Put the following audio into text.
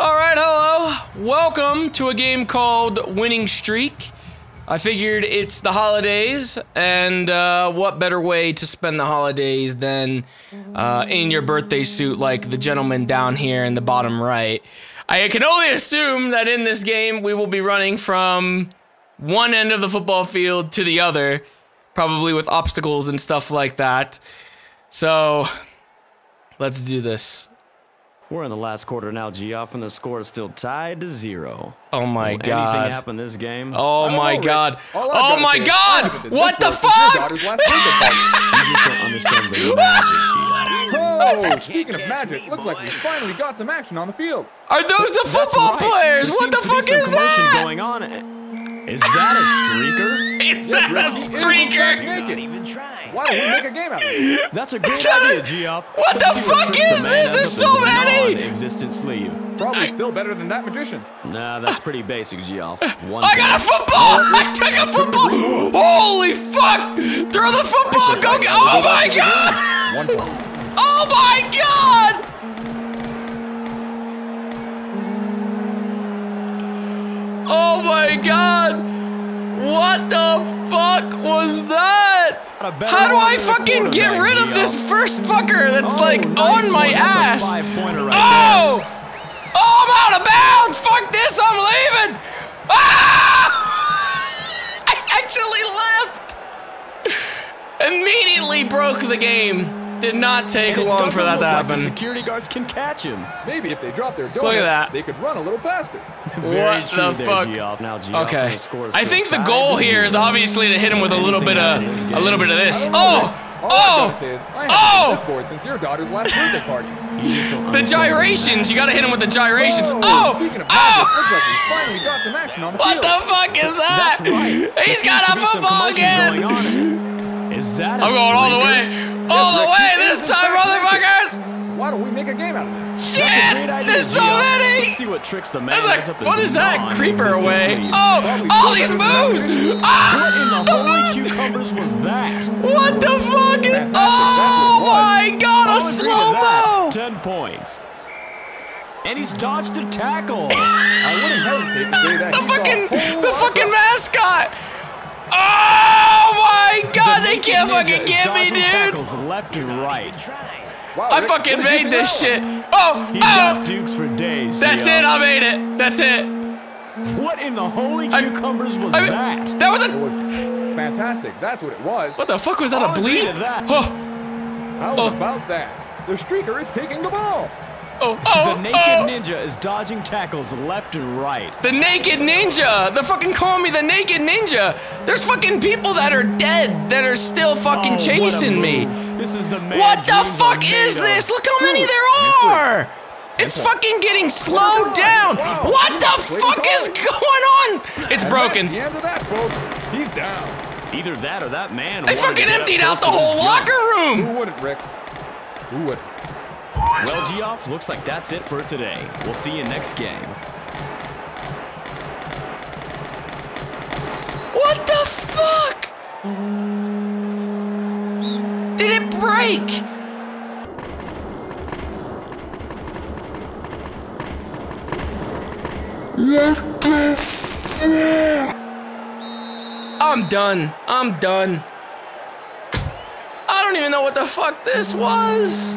All right, hello. Welcome to a game called Winning Streak. I figured it's the holidays, and uh, what better way to spend the holidays than uh, in your birthday suit like the gentleman down here in the bottom right. I can only assume that in this game we will be running from one end of the football field to the other, probably with obstacles and stuff like that. So, let's do this. We're in the last quarter now, Geoff, and the score is still tied to zero. Oh my Will god. Anything happen this game? Oh my know, god. Oh my say is, god. I haven't been What the this close since your fuck? daughter's last birthday party. You just don't understand the magic, Geoff. Oh, speaking of magic, looks like we finally got some action on the field. Are those the football right. players? There What the seems to be fuck is commotion that? going on? Is that a streaker? Streaker? Why don't we make a game out of this? That's a great that idea, Geoff. What the fuck is this? There's so many. Non-existent sleeve. Probably still better than that magician. Nah, that's pretty basic, Geoff. One I got a football! I took a football! Holy fuck! Throw the football! Go get. Oh my god! One point. Oh my god! Oh my god! What the fuck was that? How do I fucking get rid of this first fucker that's Oh, like nice on my one. Ass? right oh! Oh, I'm out of bounds! Fuck this, I'm leaving! Ah! I actually left! Immediately broke the game. Did not take And long for that look to like the happen. security guards can catch him. Maybe if they drop their donuts, Look at that. they could run a little faster. Very What true the there, fuck? Geoff. Now, Geoff, Okay. the score is I think the goal here is obviously to hit him with a little bit of a little bit of this. Oh! I Oh! All Oh! is, I haven't Oh! been this bored since your daughter's last birthday party. You just don't The gyrations! You gotta hit him with the gyrations. Whoa, Oh! Speaking of magic, Oh! like finally got some action on the What field. the fuck is that? That's right. There He's seems got a football commotion again! going on. Is that a I'm going all the way! All the way this time, motherfuckers! Why don't we make a game out of this? Shit! That's a great idea, There's so many! Let's see what tricks the man like, what is that? Creeper away. Oh! All these moves! Ah! What in the holy cucumbers was that? What the fuck? is- Oh that's what it my god, a I'll agree to slow that. mo! Ten points. And he's dodged a tackle. I wouldn't hesitate to say that The he fucking, the fucking mascot! Oh my god, they Naked can't Ninja fucking get me, dodging dude! tackles left and right. Wow, I fucking what did you made this that shit! Oh! He's Oh! dukes for days. That's Geoff. it, I made it! That's it! What in the holy I- cucumbers was I mean, that? that was It was fantastic. That's what it was. What the fuck was that? A I'll agree bleed? that. Oh! How Oh. about that? The streaker is taking the ball. Oh! Oh! The oh. naked oh. ninja is dodging tackles left and right. The naked ninja! The fucking call me the naked ninja! There's fucking people that are dead that are still fucking Oh, chasing me. This is the man What the fuck is this? Look how many there are! It's fucking getting slowed down! Wow. What the fuck is going on? It's broken. The end of that, folks. He's down. Either that or that man. They fucking emptied out the whole locker room. Who wouldn't, Rick? Who would? Well, Geoff, looks like that's it for today. We'll see you next game. What the fuck? Did it break? What the fuck? I'm done. I'm done. I don't even know what the fuck this was.